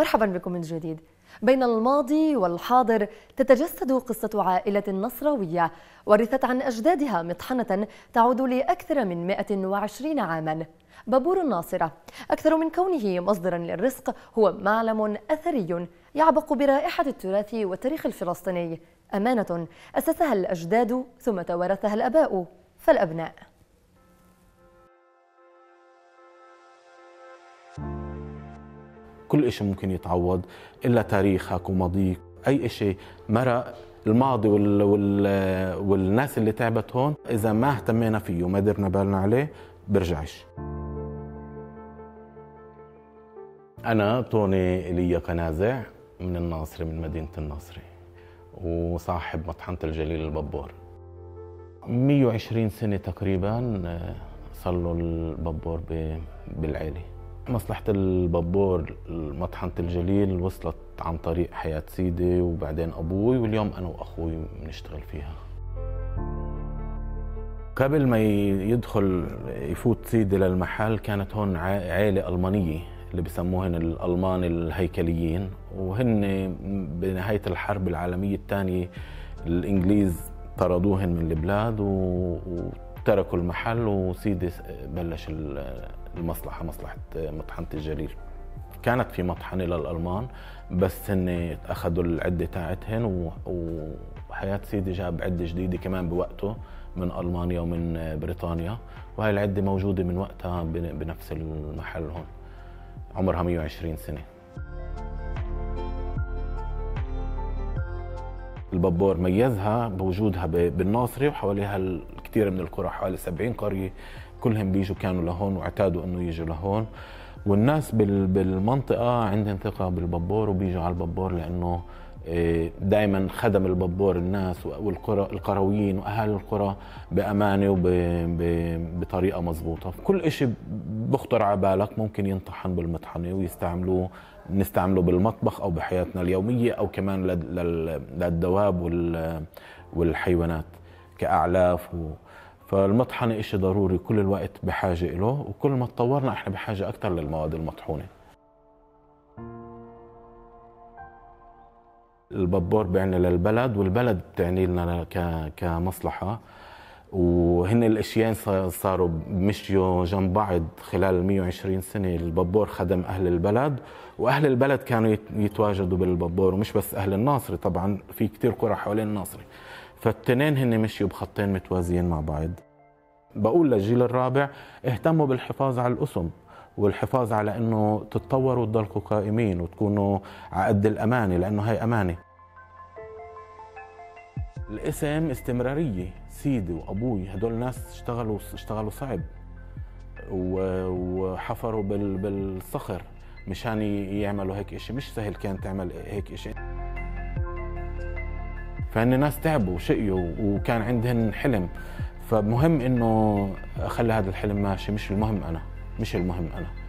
مرحبا بكم من جديد. بين الماضي والحاضر تتجسد قصة عائلة نصراوية ورثت عن أجدادها مطحنة تعود لأكثر من 120 عاما. بابور الناصرة. أكثر من كونه مصدرا للرزق هو معلم أثري يعبق برائحة التراث والتاريخ الفلسطيني. أمانة أسسها الأجداد ثم توارثها الأباء فالأبناء. كل شيء ممكن يتعوض إلا تاريخك وماضيك. أي شيء مرق الماضي وال... وال... والناس اللي تعبت هون إذا ما اهتمينا فيه وما درنا بالنا عليه برجعش. أنا توني لي قنازع من الناصري من مدينة الناصري وصاحب مطحنة الجليل الببور. 120 سنة تقريبا صار له الببور بالعيلة. مصلحة الببور مطحنة الجليل وصلت عن طريق حياة سيدي وبعدين أبوي واليوم أنا وأخوي بنشتغل فيها. قبل ما يدخل يفوت سيدي للمحل كانت هون عائلة ألمانية اللي بسموهن الألمان الهيكليين وهن بنهاية الحرب العالمية الثانية الإنجليز طردوهن من البلاد وتركوا المحل وسيدي بلش المصلحة مصلحة مطحنة الجليل كانت في مطحنة للألمان بس هن أخذوا العدة تاعتهن وحياة سيدي جاب عدة جديدة كمان بوقته من ألمانيا ومن بريطانيا. وهي العدة موجودة من وقتها بنفس المحل هون عمرها 120 سنة. البابور ميزها بوجودها بالناصري وحواليها الكثير من القرى حوالي 70 قرية. كلهم بيجوا كانوا لهون واعتادوا انه يجوا لهون. والناس بالمنطقة عندهم ثقة بالبابور وبيجوا على البابور لأنه آه، دائما خدم البابور الناس والقرى القرويين واهالي القرى بأمانة وبطريقه مضبوطة. كل شيء بخطر على بالك ممكن ينطحن بالمطحنة ويستعملوه نستعمله بالمطبخ أو بحياتنا اليومية أو كمان للدواب والحيوانات كأعلاف و فالمطحنة إشي ضروري كل الوقت بحاجة له وكل ما تطورنا إحنا بحاجة أكثر للمواد المطحونة. البابور بيعني للبلد والبلد بتعني لنا كمصلحة. وهن الأشياء صاروا مشيوا جنب بعض خلال 120 سنة. البابور خدم أهل البلد وأهل البلد كانوا يتواجدوا بالبابور ومش بس أهل الناصري طبعا في كثير قرى حوالين الناصري. فالتنين هن مشيوا بخطين متوازيين مع بعض. بقول للجيل الرابع اهتموا بالحفاظ على الأسم والحفاظ على إنه تتطوروا وتضلكوا قائمين وتكونوا على قد الأمانة لأنه هي أمانة. الاسم استمرارية سيدي وأبوي هدول ناس اشتغلوا اشتغلوا صعب وحفروا بالصخر مشان يعملوا هيك شيء مش سهل كان تعمل هيك شيء فهن ناس تعبوا وشقيوا وكان عندهن حلم. فمهم إنه اخلي هذا الحلم ماشي مش المهم أنا مش المهم أنا.